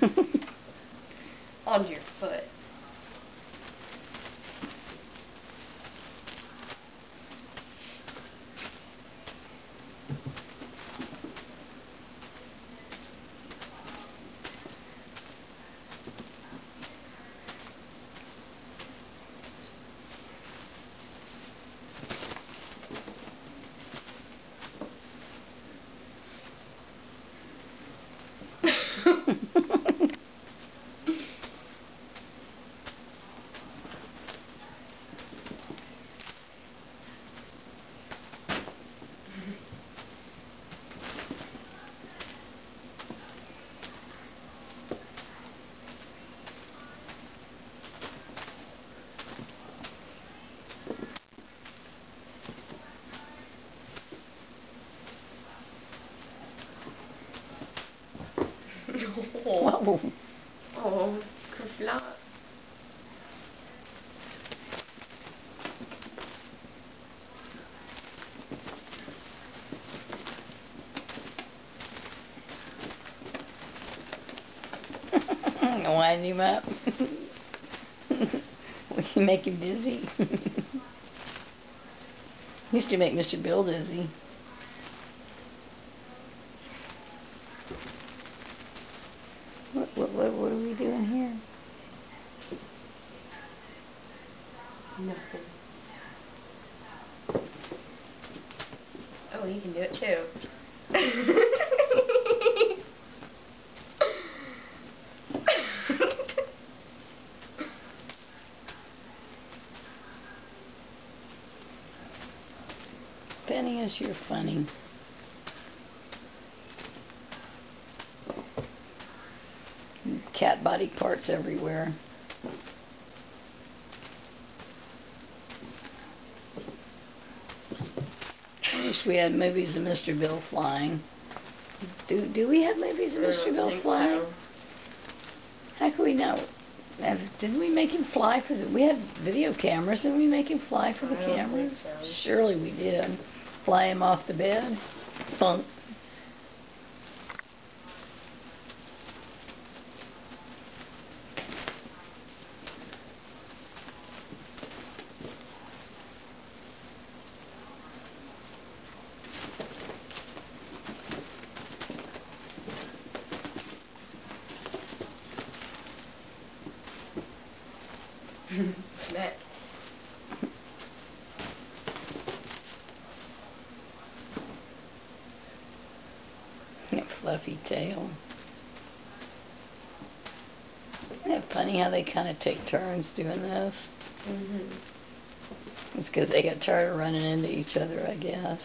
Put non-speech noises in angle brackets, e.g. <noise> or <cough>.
<laughs> Onto your foot. Whoa. Oh, kufla. Wind him up. <laughs> we can make him dizzy. <laughs> Used to make Mr. Bill dizzy. What, what, what, what are we doing here? Nothing. Oh, you can do it too. Phinneus, you're funny. Cat body parts everywhere. I wish we had movies of Mr. Bill flying. Do do we have movies of Mr. Bill flying? so. How can we know? Didn't we make him fly for the? We had video cameras. Didn't we make him fly for the I don't think cameras? so. Surely we did. Fly him off the bed. Funk. Neck. That fluffy tail. Isn't it funny how they kind of take turns doing this? Mhm. It's because they got tired of running into each other, I guess.